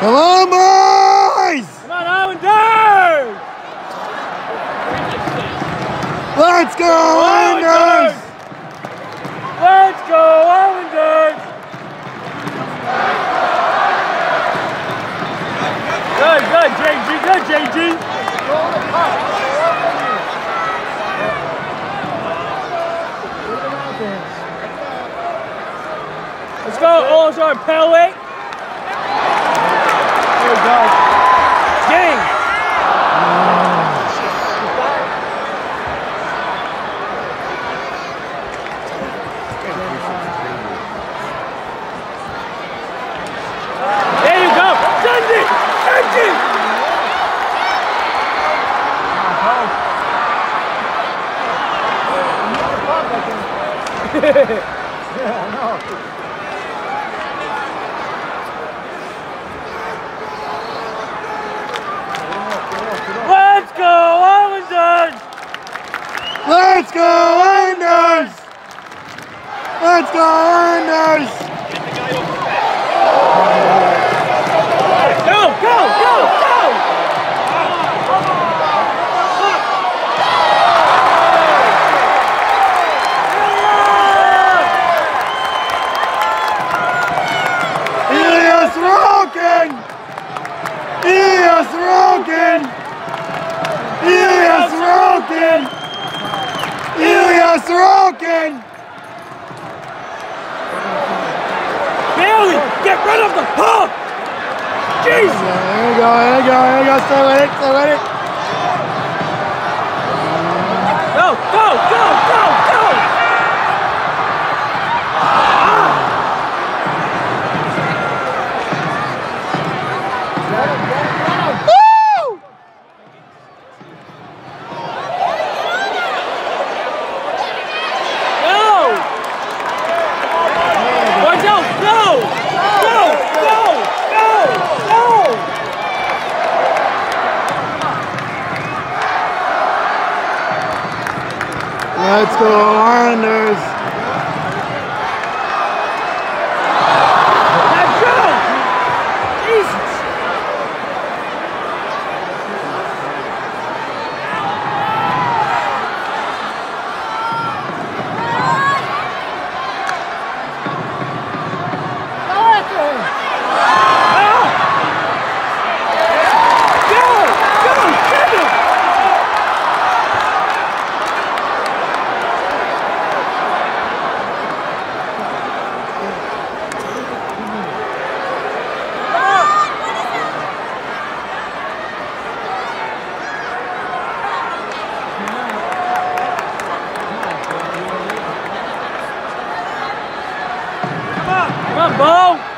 Come on, boys! Come on, Islanders! Let's go, Islanders! Let's go, Islanders! Good, good, JG, good, JG. Let's go, Ozark Pellet. There we go. Gang. There you go. Send it. Send it. Let's go, Islanders! Let's go, Islanders! Let's go, Islanders! Roken! Ilya Sorokin! Bailey, get rid of the puck! Jesus! There you go, there you go, there you go, stay with it, stay with it. Let's go, Islanders! Let's go! Jesus! Go! Go! Send him! Come